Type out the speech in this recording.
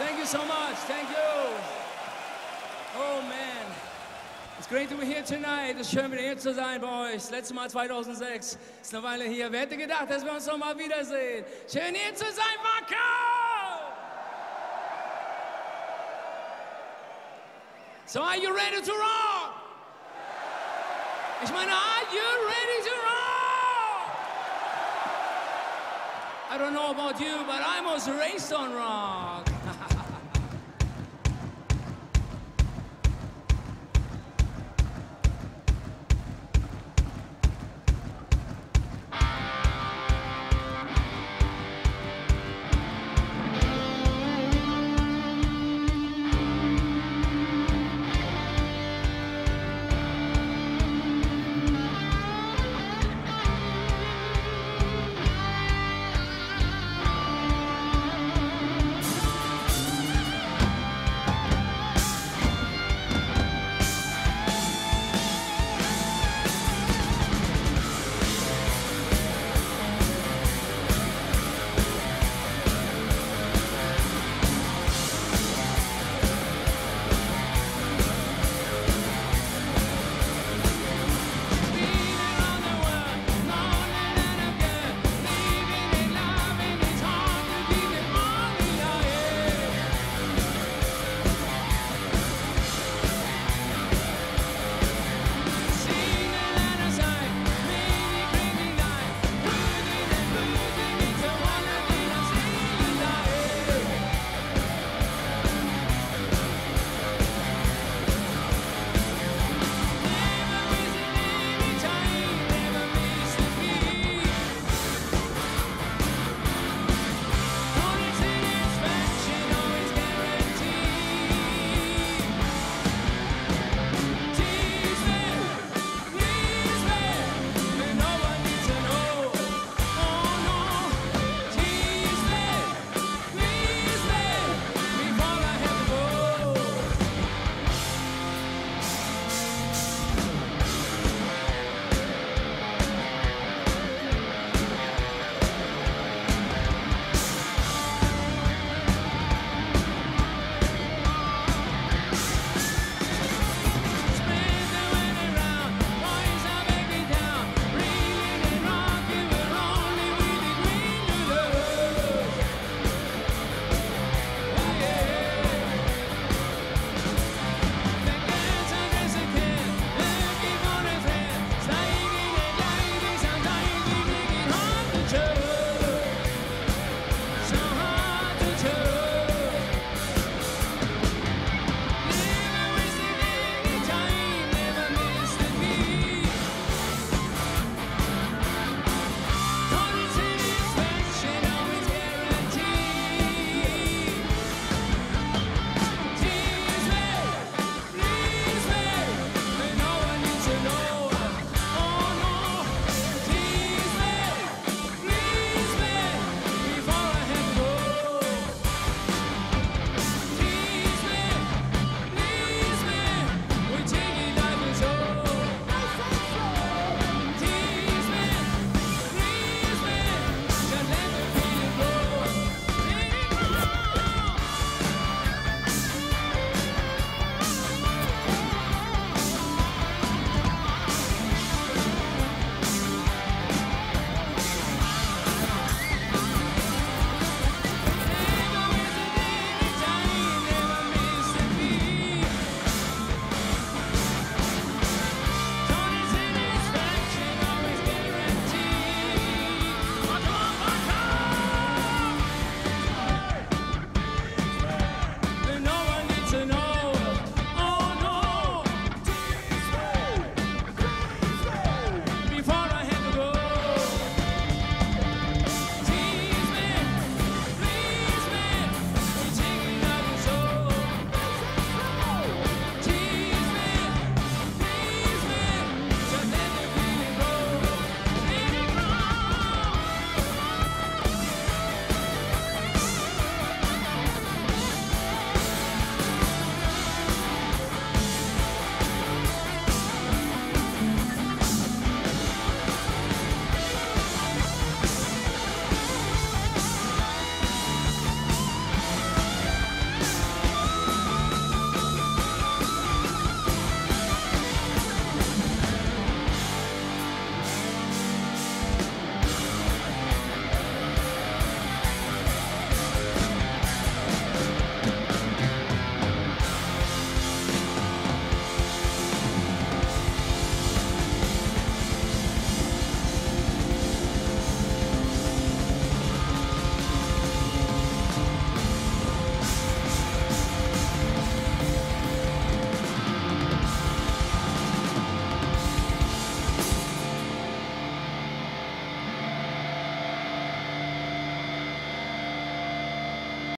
Thank you so much. Thank you. Oh man. It's great to be here tonight. Es ist schön, wieder hier zu sein bei euch. Mal 2006. Ist eine Weile hier. Wer hätte gedacht, dass wir uns noch mal wiedersehen? Schön hier zu sein, Marco! So are you ready to rock? Ich meine, are you ready to rock? I don't know about you, but I was raised on rock.